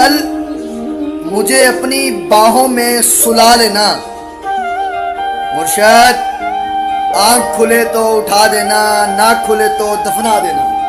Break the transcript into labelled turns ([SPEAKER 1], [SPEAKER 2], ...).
[SPEAKER 1] पल मुझे अपनी बाहों में सुला लेना। मुर्शद, आँख खुले तो उठा देना ना खुले तो दफना देना।